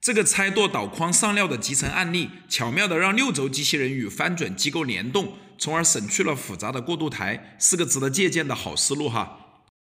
这个拆垛导框上料的集成案例，巧妙地让六轴机器人与翻转机构联动，从而省去了复杂的过渡台，是个值得借鉴的好思路哈。